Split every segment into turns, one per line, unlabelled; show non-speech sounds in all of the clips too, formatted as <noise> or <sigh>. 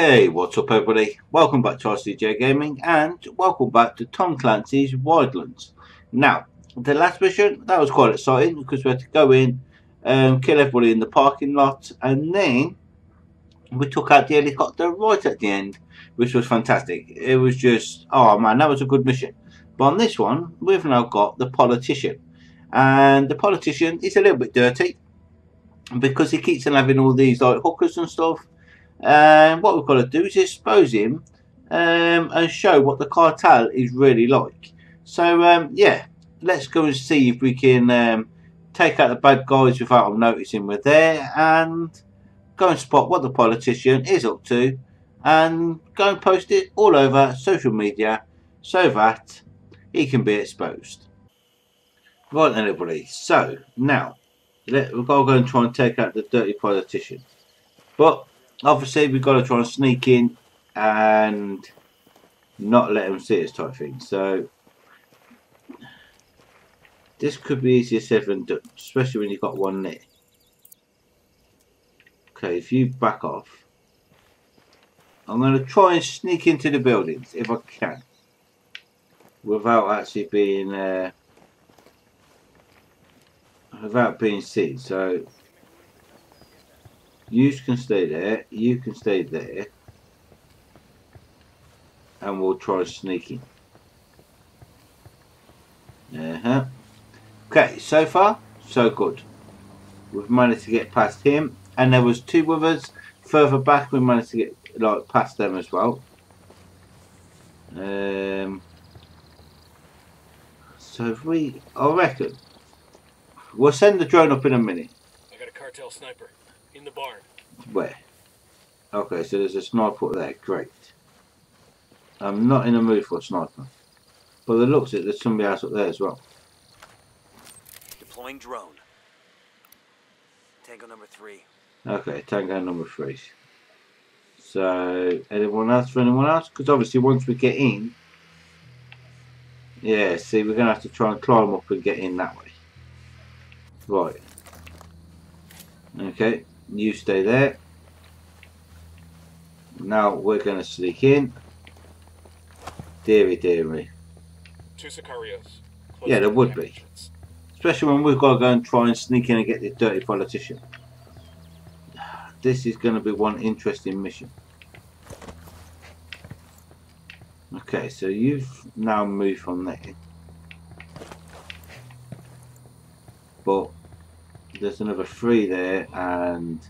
Hey, what's up everybody? Welcome back to RCJ Gaming and welcome back to Tom Clancy's Wildlands. Now, the last mission, that was quite exciting because we had to go in, um, kill everybody in the parking lot and then we took out the helicopter right at the end, which was fantastic. It was just, oh man, that was a good mission. But on this one, we've now got the politician. And the politician is a little bit dirty because he keeps on having all these like hookers and stuff and what we've got to do is expose him um, and show what the cartel is really like. So um, yeah, let's go and see if we can um, take out the bad guys without them noticing we're there and go and spot what the politician is up to and go and post it all over social media so that he can be exposed. Right then everybody, so now let, we've got to go and try and take out the dirty politician. But obviously we've got to try and sneak in and not let them see us type thing. So this could be easier said than done, especially when you've got one there. Okay, if you back off, I'm going to try and sneak into the buildings if I can, without actually being uh, without being seen. So you can stay there, you can stay there, and we'll try sneaking. Uh-huh. Okay, so far, so good. We've managed to get past him, and there was two others further back. We managed to get like past them as well. Um. So if we, I reckon, we'll send the drone up in a minute.
I got a cartel sniper. In the barn.
Where? Okay, so there's a sniper there. Great. I'm not in a mood for a sniper. But it looks like there's somebody else up there as well.
Deploying drone. Tango number three.
Okay, tango number three. So, anyone else for anyone else? Because obviously once we get in, yeah, see, we're going to have to try and climb up and get in that way. Right. Okay, you stay there. Now we're going to sneak in. Deary, deary.
Two Sicarios.
Yeah, there would be. Especially when we've got to go and try and sneak in and get this dirty politician. This is going to be one interesting mission. Okay, so you've now moved from there. But there's another three there and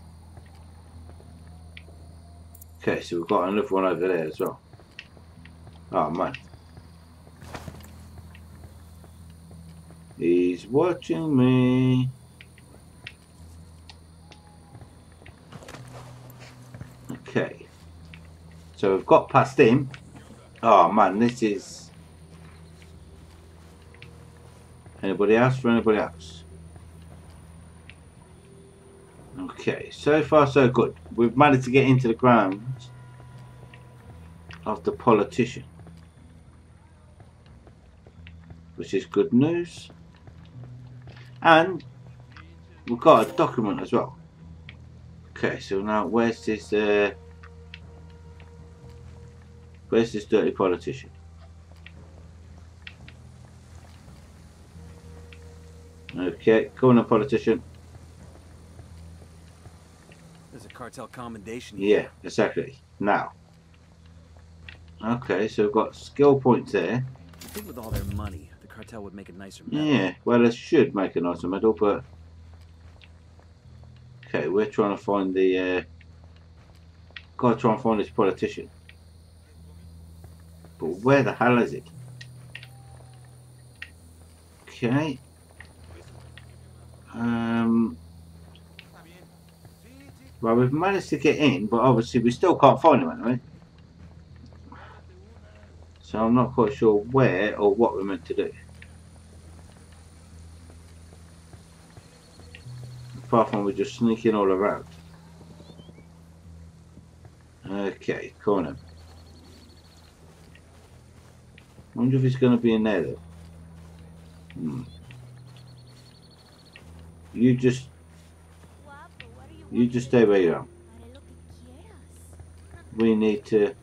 okay so we've got another one over there as well. Oh man. He's watching me. Okay. So we've got past him. Oh man this is anybody else for anybody else Okay, so far so good. We've managed to get into the grounds of the politician. Which is good news. And we've got a document as well. Okay, so now where's this uh, where's this dirty politician? Okay, come on politician.
Cartel commendation.
Yeah, exactly. Now. Okay, so we've got skill points there.
I think with all their money, the cartel would make a nicer
medal. Yeah, well, it should make a nicer medal, but... Okay, we're trying to find the... Uh... Gotta try and find this politician. But where the hell is it? Okay. Um... Well, we've managed to get in, but obviously we still can't find him anyway. So I'm not quite sure where or what we're meant to do. Apart from we're just sneaking all around. Okay, corner. wonder if he's going to be in there though. Hmm. You just you just stay where you are. we need to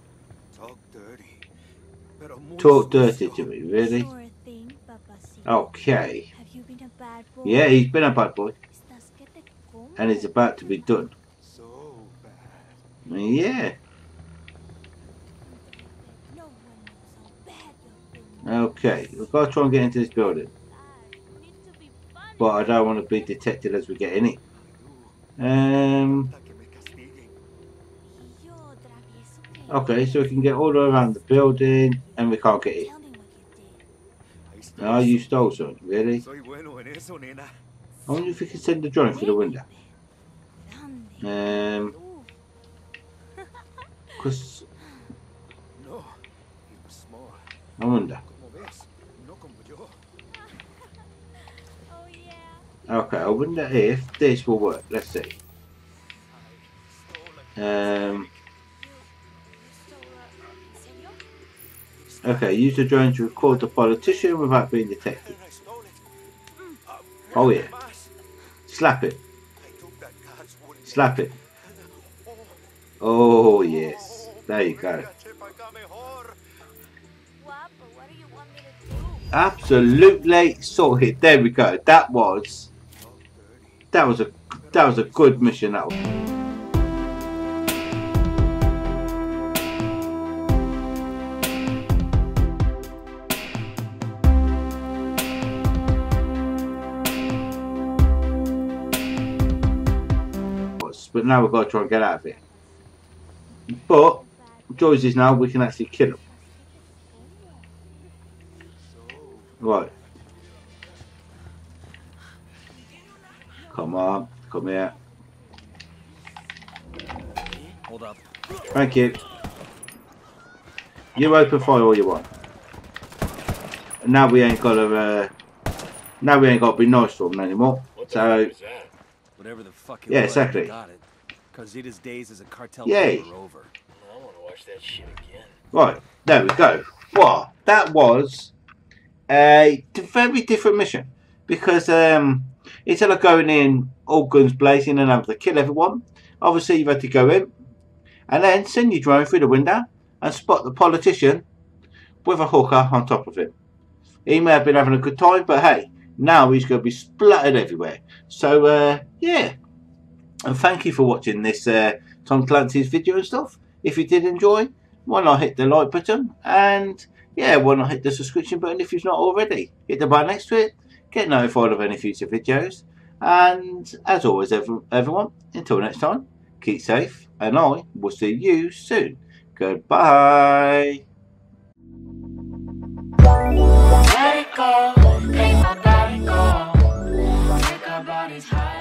Talk dirty.
Talk dirty to me, really?
Sure thing, papacito.
Okay.
Have you been a bad boy?
Yeah, he's been a bad boy,
Estás que te como.
and he's about to be done.
So bad.
Yeah.
No one knows how bad you've been.
Okay, we've got to try and get into this building,
Dad, you need to be funny.
but I don't want to be detected as we get in it. Um.
Hasta que me castiguen.
Yo, travieso que
Okay, so we can get all the way around the building, and we can't get it.
Tell you did.
Ahí está
Oh, you stole something, really?
Soy bueno en eso, nena.
I wonder if we can send the drone through the window. Um, cause <laughs>
No. He was small.
I wonder. Okay, I wonder if this will work. Let's see. Um, okay, use the drone to record the politician without being detected. Oh, yeah. Slap it. Slap it.
Oh,
yes. There you go. Absolutely sorted. There we go. That was. That was a that was a good mission. That was. But now we've got to try and get out of here. But Joyce is now we can actually kill him. Right. Come on, come here.
Hold up.
Thank you. You open fire all you want. And now we ain't got to. Uh, now we ain't got to be nice to them anymore.
What
So
fuck?
Whatever the fuck it
Yeah,
was,
exactly.
I got it. Carzita's days as a cartel
Yay.
member are over.
I want to watch that shit again.
right, there we go. Well, that was a very different mission because um, instead of going in all guns blazing and having to kill everyone, obviously you've had to go in and then send your drone through the window and spot the politician with a hooker on top of him. He may have been having a good time, but hey, now he's going to be splattered everywhere. So, uh, yeah. And thank you for watching this uh, Tom Clancy's video and stuff. If you did enjoy, why not hit the like button? And yeah, why not hit the subscription button if you've not already? Hit the button next to it get notified of any future videos. And as always, everyone, until next time, keep safe, and I will see you soon. Goodbye.
Let it go, let my body go, high.